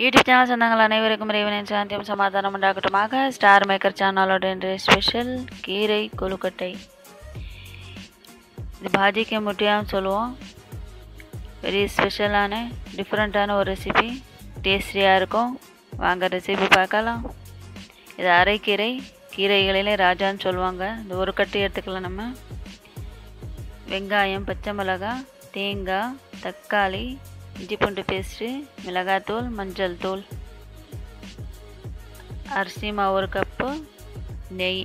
YouTube channel சொந்தங்கள் அனைவருக்கும் இறைவனின் சாந்தியம் சமாதானம் உண்டாகட்டுமாக. ஸ்டார் மேக்கர் சேனலோட இன்றைய ஸ்பெஷல் கீரை கொழுக்கட்டை. இது பாஜிக்கு முட்டியான்னு சொல்லுவோம். வெரி ஸ்பெஷலான டிஃப்ரெண்ட்டான ஒரு ரெசிபி டேஸ்டியாக இருக்கும். வாங்க ரெசிபி பார்க்கலாம். இது அரைக்கீரை. கீரைகளிலே ராஜான்னு சொல்லுவாங்க. இந்த ஒரு கட்டு எடுத்துக்கலாம் நம்ம. வெங்காயம் பச்சை மிளகாய் தேங்காய் தக்காளி இஞ்சி பூண்டு பேஸ்ட்டு மிளகாத்தூள் மஞ்சள் தூள். அரிசி மாவு ஒரு கப்பு நெய்.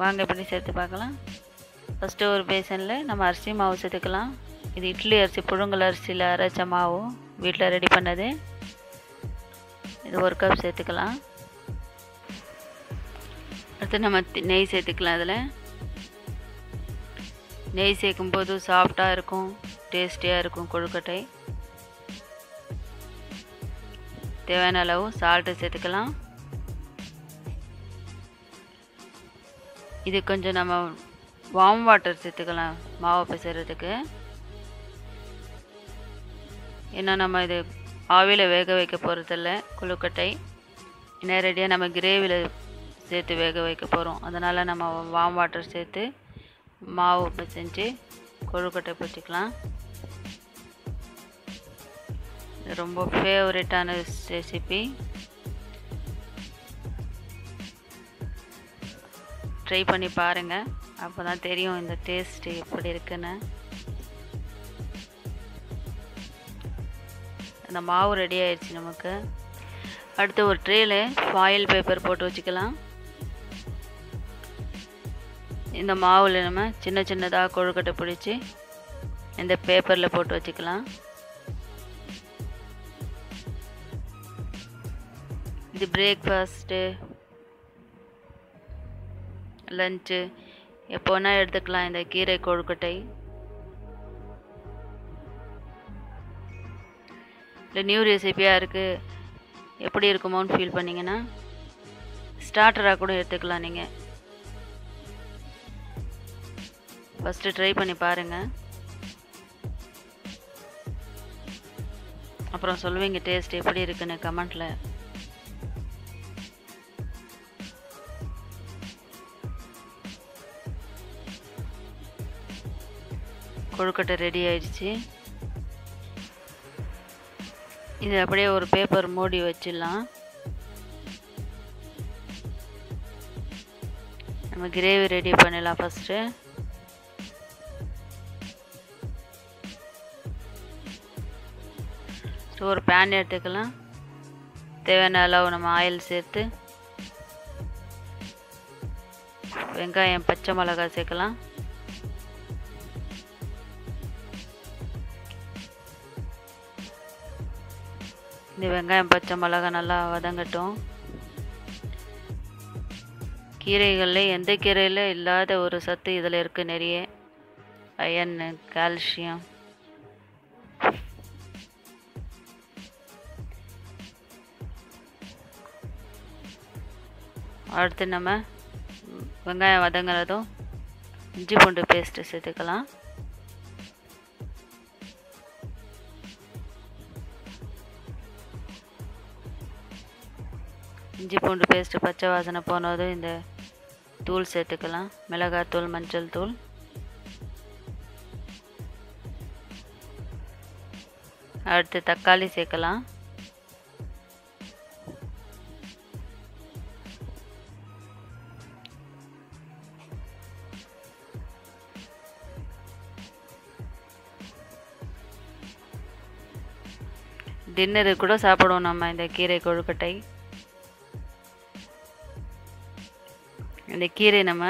வாங்க எப்படி சேர்த்து பார்க்கலாம். ஃபஸ்ட்டு ஒரு பேசனில் நம்ம அரிசி மாவு சேர்த்துக்கலாம். இது இட்லி அரிசி புழுங்கல் அரிசியில் அரைச்ச மாவு வீட்டில் ரெடி பண்ணது. இது ஒரு கப் சேர்த்துக்கலாம். அடுத்து நம்ம நெய் சேர்த்துக்கலாம் அதில் நெய் சேர்க்கும் போது சாஃப்டாக இருக்கும். டேஸ்டியாக இருக்கும் கொழுக்கட்டை. தேவையான அளவு சால்ட்டு சேர்த்துக்கலாம். இது கொஞ்சம் நம்ம வார்ம் வாட்டர் சேர்த்துக்கலாம் மாவு பிசைறதுக்கு. ஏன்னா நம்ம இது ஆவியில் வேக வைக்க போகிறதில்ல கொழுக்கட்டை. நேரடியாக நம்ம கிரேவியில் சேர்த்து வேக வைக்க போகிறோம் அதனால் நம்ம வார்ம் வாட்டர் சேர்த்து மாவு பிசைஞ்சு கொழுக்கட்டை பிடிச்சிக்கலாம் ரொம்ப ஃபேவரட்டான ரெசிபி ட்ரை பண்ணி பாருங்கள் அப்போ தான் தெரியும் இந்த டேஸ்ட் எப்படி இருக்குன்னு. அந்த மாவு ரெடி ஆயிடுச்சு நமக்கு. அடுத்து ஒரு ட்ரேயில் ஃபாயில் பேப்பர் போட்டு வச்சுக்கலாம். இந்த மாவில் நம்ம சின்ன சின்னதாக கொழுக்கட்டை பிடிச்சி இந்த பேப்பரில் போட்டு வச்சுக்கலாம். இது பிரேக்ஃபாஸ்ட்டு லஞ்சு எப்போனா எடுத்துக்கலாம் இந்த கீரை கொழுக்கட்டை. இல்லை நியூ ரெசிபியாக இருக்குது எப்படி இருக்குமோன்னு ஃபீல் பண்ணிங்கன்னா ஸ்டார்டராக கூட எடுத்துக்கலாம் நீங்கள் ஃபஸ்ட்டு ட்ரை பண்ணி பாருங்கள் அப்புறம் சொல்லுவீங்க டேஸ்ட் எப்படி இருக்குன்னு கமெண்ட்டில் கொழுக்கட்டை ரெடி ஆயிடுச்சு. இது அப்படியே ஒரு பேப்பர் மூடி வச்சிடலாம். நம்ம கிரேவி ரெடி பண்ணிடலாம் ஃபஸ்ட்டு ஸோ ஒரு பேன் எடுத்துக்கலாம். தேவையான அளவு நம்ம ஆயில் சேர்த்து வெங்காயம் பச்சை மிளகாய் சேர்க்கலாம். இந்த வெங்காயம் பச்சை மிளகாய் நல்லா வதங்கட்டும். கீரைகளில் எந்த கீரையில் இல்லாத ஒரு சத்து இதில் இருக்குது நிறைய. Iron calcium. அடுத்து நம்ம வெங்காயம் வதங்குறதும் இஞ்சி பூண்டு பேஸ்ட்டு சேர்த்துக்கலாம். இஞ்சி பூண்டு பேஸ்ட்டு பச்சை வாசனை போனதும் இந்த தூள் சேர்த்துக்கலாம். மிளகாய் தூள் மஞ்சள் தூள். அடுத்து தக்காளி சேர்க்கலாம். டின்னருக்கு கூட சாப்பிடுவோம் நம்ம இந்த கீரை கொழுக்கட்டை. இந்த கீரை நம்ம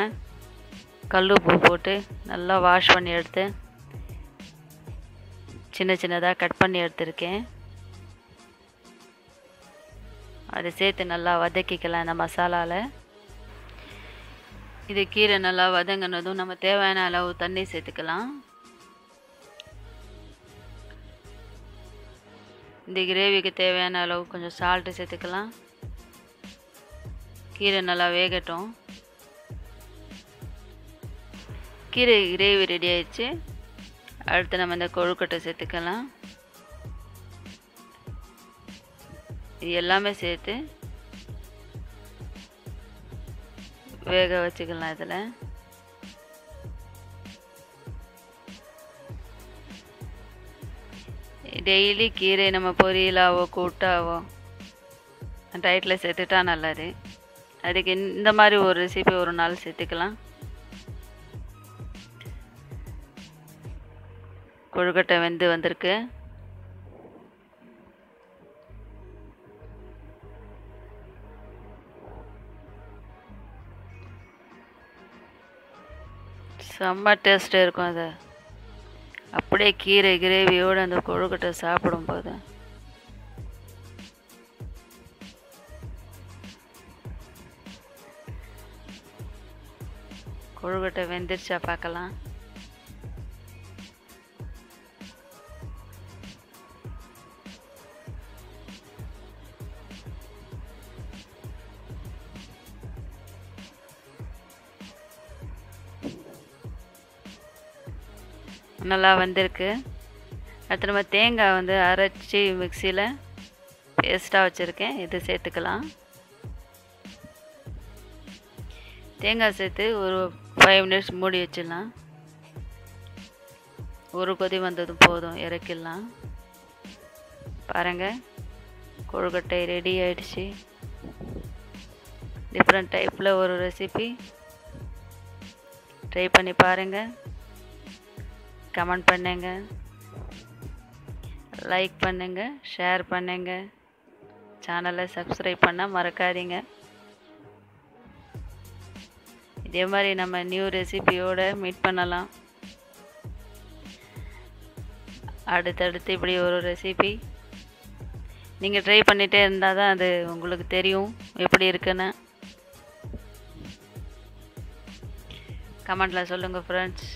கல் உப்பு போட்டு நல்லா வாஷ் பண்ணி எடுத்து சின்ன சின்னதாக கட் பண்ணி எடுத்திருக்கேன். அதை சேர்த்து நல்லா வதக்கிக்கலாம் இந்த மசாலாவில் இது கீரை நல்லா வதங்கினதும் நம்ம தேவையான அளவு தண்ணி சேர்த்துக்கலாம். இந்த கிரேவிக்கு தேவையான அளவு கொஞ்சம் சால்ட்டு சேர்த்துக்கலாம். கீரை நல்லா வேகட்டும். கீரை கிரேவி ரெடி ஆயிடுச்சு. அடுத்து நம்ம இந்த கொழுக்கட்டை சேர்த்துக்கலாம். இது எல்லாமே சேர்த்து வேக வச்சுக்கலாம் இதில். டெய்லி கீரை நம்ம பொரியலாவோ கூட்டாவோ டயட்டில் சேர்த்துட்டா நல்லது. அதுக்கு இந்த மாதிரி ஒரு ரெசிபி ஒரு நாள் சேர்த்துக்கலாம். கொழுக்கட்டை வெந்து வந்திருக்கு. செம்ம டேஸ்ட்டாக இருக்கும் அது. அப்படியே கீரை கிரேவியோடு அந்த கொழுக்கட்டை சாப்பிடும்போது. கொழுக்கட்டை வெந்துருச்சா பார்க்கலாம். நல்லா வந்திருக்கு. அடுத்து நம்ம தேங்காய் வந்து அரைச்சி மிக்சியில் பேஸ்ட்டாக வச்சுருக்கேன். இது சேர்த்துக்கலாம். தேங்காய் சேர்த்து ஒரு ஃபைவ் மினிட்ஸ் மூடி வச்சிடலாம். ஒரு கொதி வந்ததும் போதும் இறக்கிடலாம். பாருங்கள் கொழுக்கட்டை ரெடி ஆயிடுச்சு. டிஃப்ரெண்ட் டைப்பில் ஒரு ரெசிபி ட்ரை பண்ணி பாருங்கள் கமெண்ட் பண்ணுங்க. லைக் பண்ணுங்க ஷேர் பண்ணுங்க. சேனலை சப்ஸ்கிரைப் பண்ண மறக்காதீங்க. இதே மாதிரி நம்ம நியூ ரெசிபியோட மீட் பண்ணலாம். அடுத்தடுத்து இப்படி ஒரு ரெசிபி நீங்கள் ட்ரை பண்ணிகிட்டே இருந்தால் தான் அது உங்களுக்கு தெரியும் எப்படி இருக்குன்னு. கமெண்டில் சொல்லுங்கள் ஃப்ரெண்ட்ஸ்